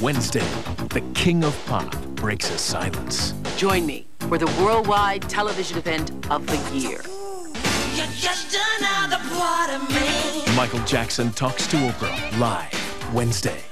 Wednesday, the king of pop breaks his silence. Join me for the worldwide television event of the year. Michael Jackson talks to Oprah live Wednesday.